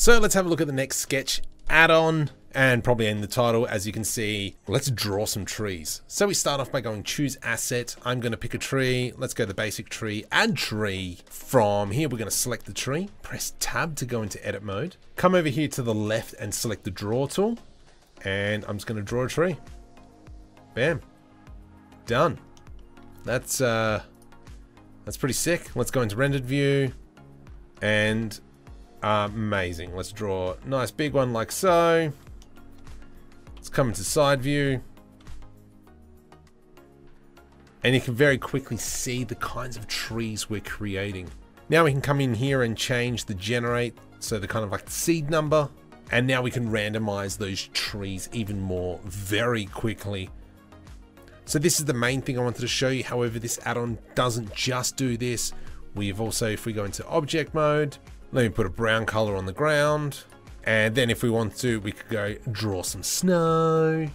So let's have a look at the next sketch. Add-on and probably in the title as you can see. Let's draw some trees. So we start off by going choose asset. I'm going to pick a tree. Let's go the basic tree. Add tree from here. We're going to select the tree. Press tab to go into edit mode. Come over here to the left and select the draw tool. And i'm just going to draw a tree. Bam. Done. That's uh that's pretty sick. Let's go into rendered view. And amazing let's draw a nice big one like so Let's come into side view. And you can very quickly see the kinds of trees we're creating. Now we can come in here and change the generate, so the kind of like seed number. And now we can randomize those trees even more very quickly. So this is the main thing I wanted to show you. However, this add-on doesn't just do this. We have also, if we go into object mode, let me put a brown color on the ground. And then if we want to, we could go draw some snow,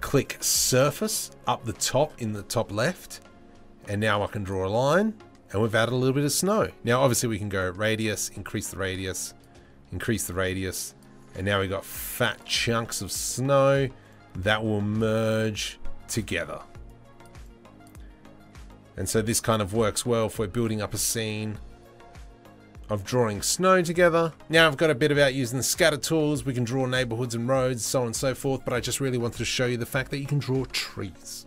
click surface up the top in the top left. And now I can draw a line and we've added a little bit of snow. Now, obviously we can go radius, increase the radius, increase the radius. And now we've got fat chunks of snow that will merge together. And so this kind of works well if we're building up a scene of drawing snow together. Now I've got a bit about using the scatter tools. We can draw neighborhoods and roads, so on and so forth, but I just really wanted to show you the fact that you can draw trees.